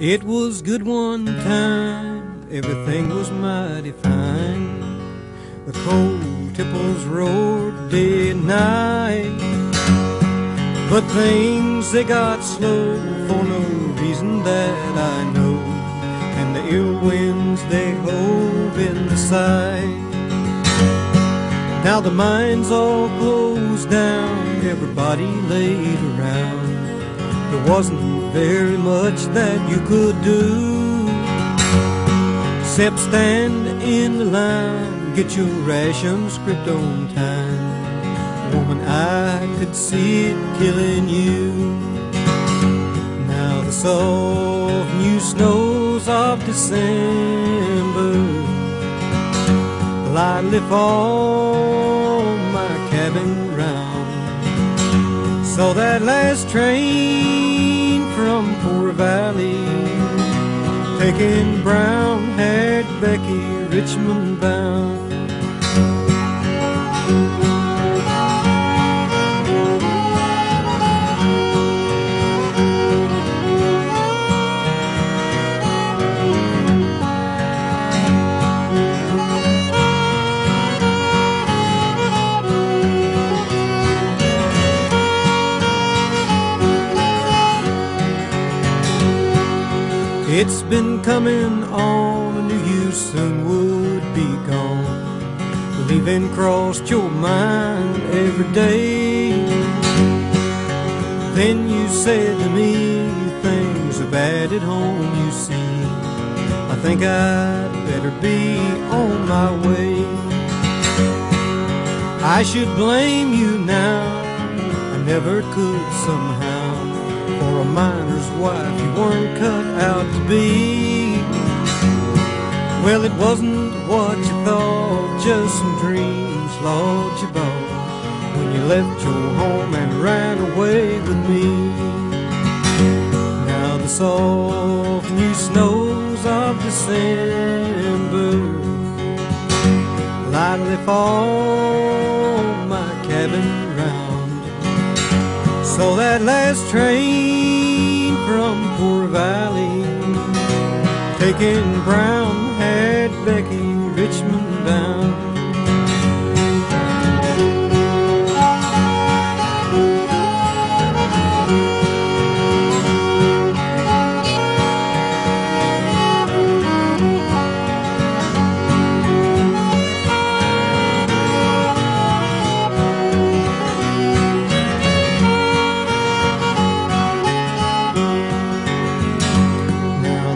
It was good one time, everything was mighty fine. The coal tipples roared day and night. But things they got slow for no reason that I know. And the ill winds they hove in the sight. Now the mines all closed down, everybody laid around. There wasn't very much that you could do. Except stand in the line, get your ration scrip on time. Woman, I could see it killing you. Now the soft new snows of December lightly fall my cabin round. So that last train from Poor Valley, taking brown haired Becky Richmond bound. It's been coming on, knew you soon would be gone. Leaving crossed your mind every day. Then you said to me, things are bad at home, you see. I think I'd better be on my way. I should blame you now, I never could somehow. A miner's wife, you weren't cut out to be. Well, it wasn't what you thought, just some dreams Lord you bought when you left your home and ran away with me. Now the soft new snows of December lightly fall my cabin round. So that last train from Poor Valley, taking brown haired Becky Richmond bound.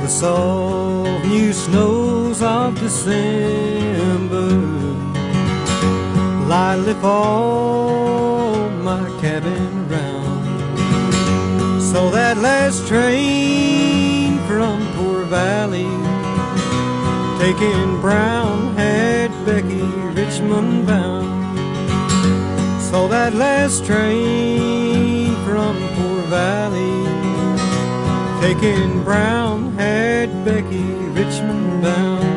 The soft new snows of December lightly fall my cabin round. So that last train from Poor Valley, taking brown haired Becky Richmond bound. So that last train from Poor Valley taking brown Becky Richmond bound.